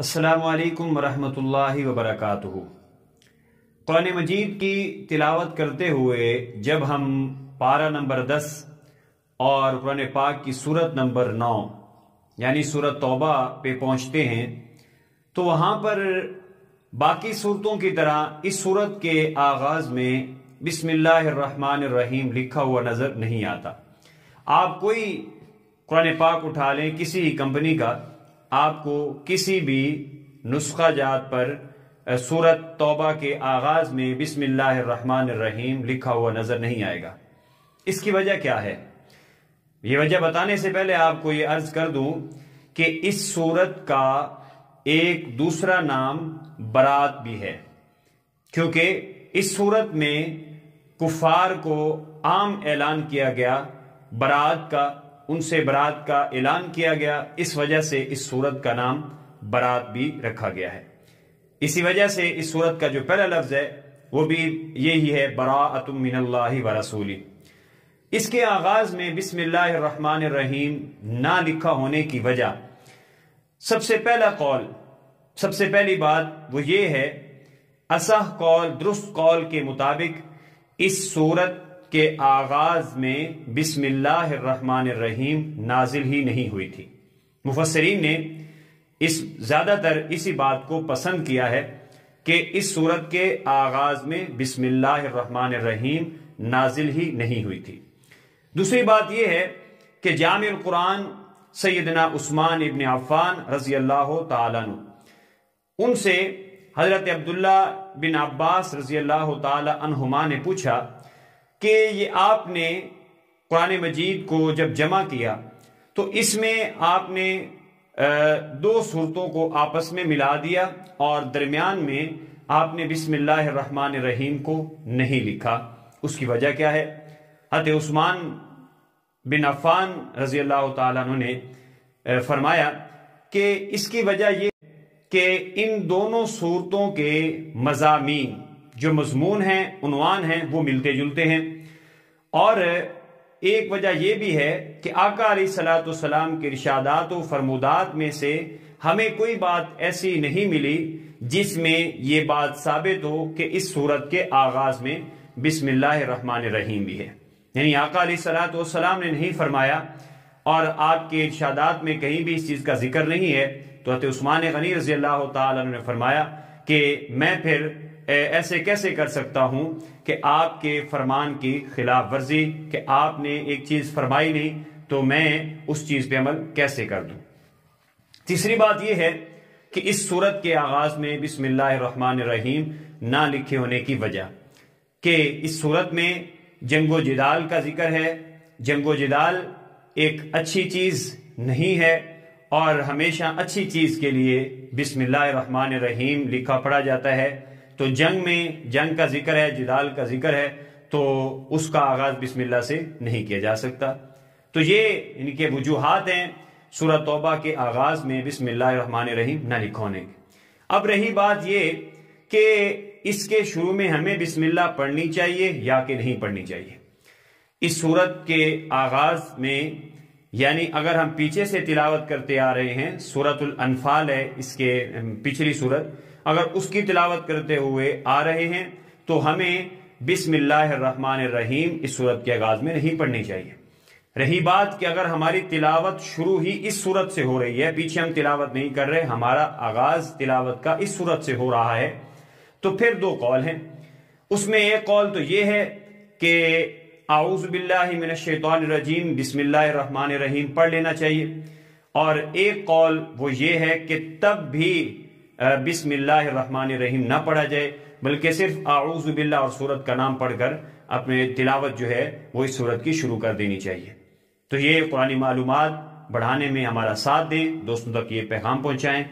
असलकम वरहमतुल्लाहि वबरकातुहू। कुरान मजीद की तिलावत करते हुए जब हम पारा नंबर दस और कुरान पाक की सूरत नंबर नौ, यानी सूरत तौबा पे पहुँचते हैं तो वहाँ पर बाकी सूरतों की तरह इस सूरत के आगाज़ में बिस्मिल्लाहिर्रहमानिर्रहीम लिखा हुआ नज़र नहीं आता। आप कोई कुरान पाक उठा लें किसी कंपनी का आपको किसी भी नुस्खा जात पर सूरत तौबा के आगाज़ में बिस्मिल्लाहिर्रहमानिर्रहीम लिखा हुआ नज़र नहीं आएगा। इसकी वजह क्या है? ये वजह बताने से पहले आपको ये अर्ज़ कर दूँ कि इस सूरत का एक दूसरा नाम बरात भी है। क्योंकि इस सूरत में कुफार को आम ऐलान किया गया बरात का उनसे बरात का ऐलान किया गया। इस वजह से इस सूरत का नाम बरात भी रखा गया है। इसी वजह से इस सूरत का जो पहला लफ्ज है, वो भी यही है बरातुम व रसूली। इसके आगाज़ में बिस्मिल्लाहमान रहीम ना लिखा होने की वजह, सबसे पहला कौल, सबसे पहली बात वो ये है, असह कौल, दुरुस्त कौल के मुताबिक इस सूरत के आगाज़ में बिस्मिल्लाहिर्रहमानिर्रहीम नाजिल ही नहीं हुई थी। मुफसरीन ने इस, ज़्यादातर इसी बात को पसंद किया है कि इस सूरत के आगाज़ में बिस्मिल्लाहिर्रहमानिर्रहीम नाजिल ही नहीं हुई थी। दूसरी बात यह है कि जाम कुरान सैदना उस्मान इबन अफ़ान रज़ी अल्लाह तु उनसे हज़रत अब्दुल्ला बिन अब्बास रज़ी अल्लाह तुमा ने पूछा कि ये आपने कुरान मजीद को जब जमा किया तो इसमें आपने दो सूरतों को आपस में मिला दिया और दरमियान में आपने बिस्मिल्लाहमान रहीम को नहीं लिखा। उसकी वजह क्या है? हत उस्मान बिन अफ़ान रज़ी अल्लाह ने फरमाया कि इसकी वजह यह कि इन दोनों सूरतों के मजामी जो मजमून हैं, उनवान हैं, वो मिलते जुलते हैं। और, एक वजह यह भी है कि आका सलाम के इर्शादात फरमुदात में से हमें कोई बात ऐसी नहीं मिली जिसमें यह बात साबित हो कि इस सूरत के आगाज़ में बिस्मिल्लाहमान रहीम भी है। यानी आका सलाम ने नहीं फरमाया और आपके इर्शादात में कहीं भी इस चीज़ का ज़िक्र नहीं है तो हत उस्मान गनी रज़ी अल्लाह ने फरमाया कि मैं फिर ऐसे कैसे कर सकता हूँ कि आपके फरमान की खिलाफ वर्जी, कि आपने एक चीज़ फरमाई नहीं तो मैं उस चीज़ पे अमल कैसे कर दूँ? तीसरी बात यह है कि इस सूरत के आगाज़ में बिस्मिल्लाहमान रहीम ना लिखे होने की वजह कि इस सूरत में जंगो जिदाल का ज़िक्र है। जंगो जिदाल एक अच्छी चीज़ नहीं है और हमेशा अच्छी चीज़ के लिए बिस्मिल्लाहमान रहीम लिखा पढ़ा जाता है। तो जंग में, जंग का ज़िक्र है, जिदाल का ज़िक्र है तो उसका आगाज़ बिस्मिल्लाह से नहीं किया जा सकता। तो ये इनके वजूहत हैं सूरत तौबा के आगाज़ में बिस्मिल्लाहमान रहीम न लिखोने अब रही बात ये कि इसके शुरू में हमें बिस्मिल्लाह पढ़नी चाहिए या कि नहीं पढ़नी चाहिए। इस सूरत के आगाज़ में, यानी अगर हम पीछे से तिलावत करते आ रहे हैं, सूरतुल अनफाल है इसके, पिछली सूरत अगर उसकी तिलावत करते हुए आ रहे हैं तो हमें रहीम इस सूरत के आगाज़ में नहीं पढ़नी चाहिए। रही बात कि अगर हमारी तिलावत शुरू ही इस सूरत से हो रही है, पीछे हम तिलावत नहीं कर रहे, हमारा आगाज़ तिलावत का इस सूरत से हो रहा है तो फिर दो कौल हैं। उसमें एक कौल तो यह है कि आउज़बिल्लिमिनशैतानरजीम बिस्मिल्लाहमान रहीम पढ़ लेना चाहिए। और एक कौल वो ये है कि तब भी रहीम ना पढ़ा जाए, बल्कि सिर्फ़ आउज़बिल्ला और सूरत का नाम पढ़कर अपने तिलावत जो है, वो इस सूरत की शुरू कर देनी चाहिए। तो ये पुरानी मालूम बढ़ाने में हमारा साथ दें, दोस्तों तक ये पैगाम पहुंचाएँ।